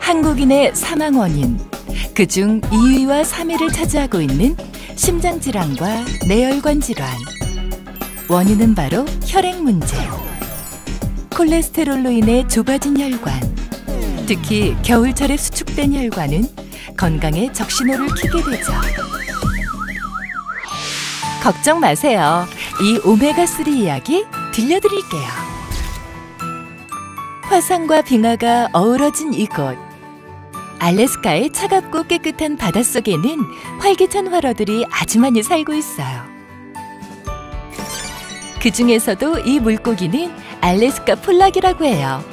한국인의 사망 원인 그중 2위와 3위를 차지하고 있는 심장 질환과 뇌혈관 질환. 원인은 바로 혈액 문제. 콜레스테롤로 인해 좁아진 혈관. 특히 겨울철에 수축된 혈관은 건강에 적신호를 켜게 되죠. 걱정 마세요. 이 오메가3 이야기 들려드릴게요. 화산과 빙하가 어우러진 이곳. 알래스카의 차갑고 깨끗한 바닷속에는 활기찬 활어들이 아주 많이 살고 있어요. 그 중에서도 이 물고기는 알래스카 폴락이라고 해요.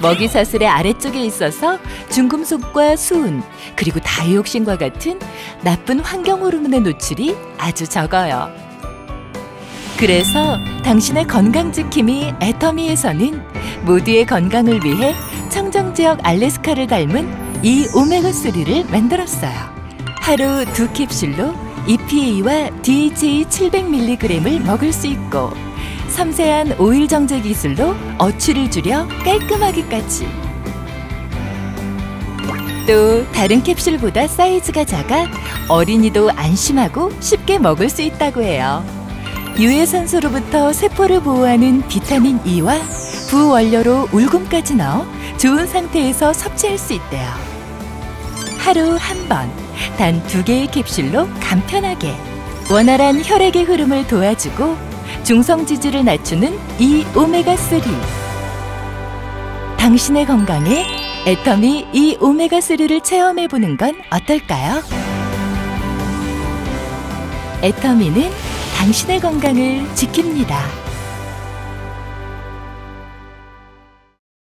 먹이 사슬의 아래쪽에 있어서 중금속과 수은 그리고 다이옥신과 같은 나쁜 환경 호르몬의 노출이 아주 적어요. 그래서 당신의 건강 지킴이 애터미에서는 모두의 건강을 위해 청정 지역 알래스카를 닮은 이 오메가3를 만들었어요. 하루 두 캡슐로 EPA와 DHA 700mg을 먹을 수 있고 섬세한 오일 정제 기술로 어취를 줄여 깔끔하기까지. 또 다른 캡슐보다 사이즈가 작아 어린이도 안심하고 쉽게 먹을 수 있다고 해요. 유해산소로부터 세포를 보호하는 비타민 E와 부원료로 울금까지 넣어 좋은 상태에서 섭취할 수 있대요. 하루 한 번, 단 두 개의 캡슐로 간편하게 원활한 혈액의 흐름을 도와주고 중성 지질을 낮추는 이 오메가3. 당신의 건강에 애터미 이 오메가3를 체험해 보는 건 어떨까요? 애터미는 당신의 건강을 지킵니다.